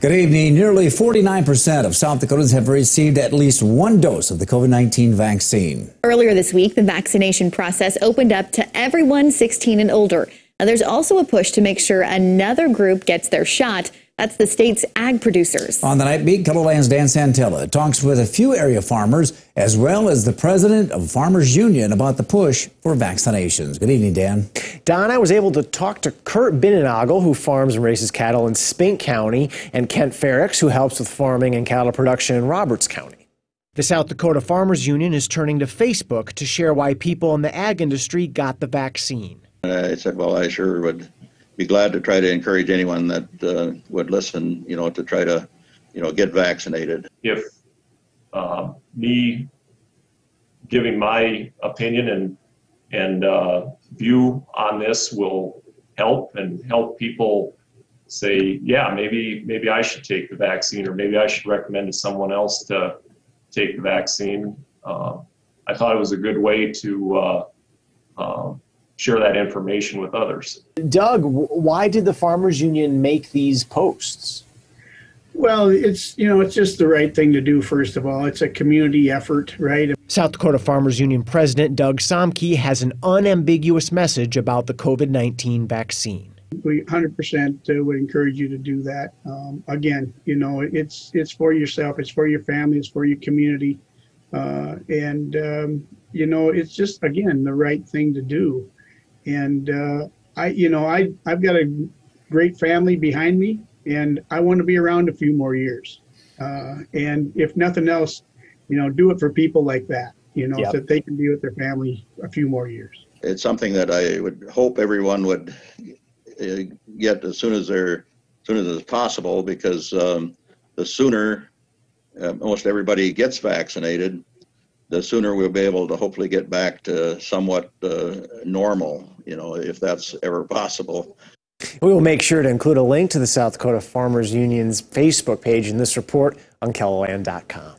Good evening. Nearly 49% of South Dakotans have received at least one dose of the COVID 19 vaccine. Earlier this week, the vaccination process opened up to everyone 16 and older. Now, there's also a push to make sure another group gets their shot. That's the state's ag producers. On the night beat, KELOLAND's Dan Santella talks with a few area farmers as well as the president of Farmers Union about the push for vaccinations. Good evening, Dan. Don, I was able to talk to Kurt Binnenagel, who farms and raises cattle in Spink County, and Kent Ferricks, who helps with farming and cattle production in Roberts County. The South Dakota Farmers Union is turning to Facebook to share why people in the ag industry got the vaccine. Uh, I said, well, I sure would be glad to try to encourage anyone that uh, would listen, you know, to try to, you know, get vaccinated. If uh, me giving my opinion and and uh, view on this will help and help people say, yeah, maybe maybe I should take the vaccine, or maybe I should recommend to someone else to take the vaccine. Uh, I thought it was a good way to uh, um, share that information with others. Doug, why did the Farmers Union make these posts? Well, it's you know it's just the right thing to do. First of all, it's a community effort, right? South Dakota Farmers Union President Doug Sombke has an unambiguous message about the COVID nineteen vaccine. We 100% uh, would encourage you to do that. Um, again, you know, it's it's for yourself, it's for your family, it's for your community, uh, and um, you know, it's just again the right thing to do and uh, I, you know, I I've got a great family behind me, and I want to be around a few more years. Uh, and if nothing else, you know, do it for people like that, you know, yep. so that they can be with their family a few more years. It's something that I would hope everyone would uh, get as soon as they're as soon as it's possible, because um, the sooner uh, most everybody gets vaccinated, the sooner we'll be able to hopefully get back to somewhat uh, normal, you know, if that's ever possible. We will make sure to include a link to the South Dakota Farmers Union's Facebook page in this report on KELOLAND.com.